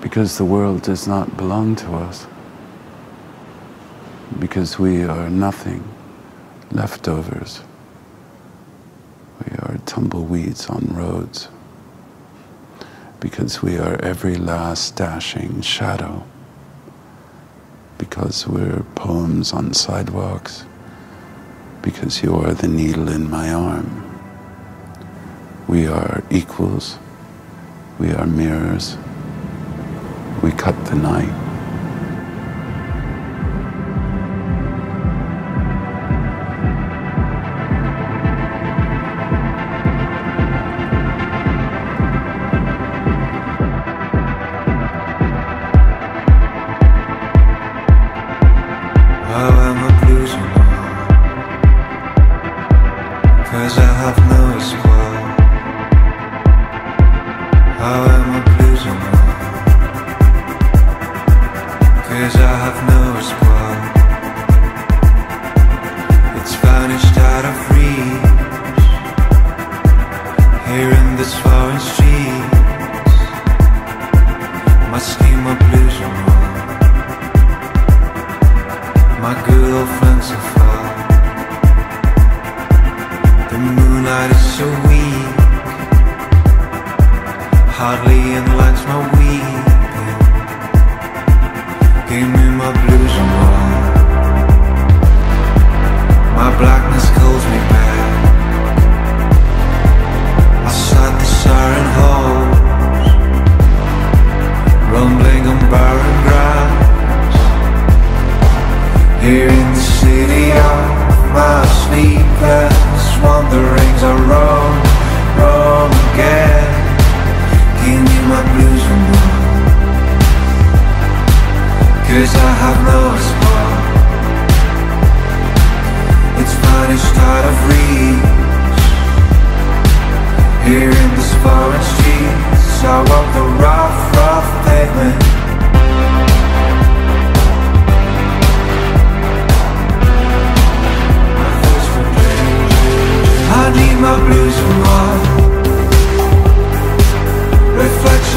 because the world does not belong to us, because we are nothing, leftovers. We are tumbleweeds on roads, because we are every last dashing shadow, because we're poems on sidewalks, because you are the needle in my arm. We are equals, we are mirrors we cut the night. Streets My scheme of blues are wrong My good old far. The moonlight is so weak. Hardly enlightens Here in the city of my sleepless wanderings I roam, roam again. Give me my blues and all Cause I have no spot It's vanished out of reach Here in this foreign streets I walk Blues and white Reflection